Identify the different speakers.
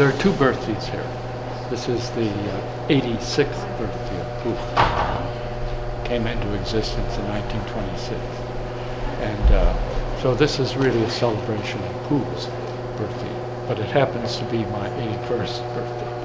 Speaker 1: there are two birthdays here. This is the uh, 86th birthday of Pooh. Came into existence in 1926. And uh, so this is really a celebration of Pooh's birthday, but it happens to be my 81st birthday.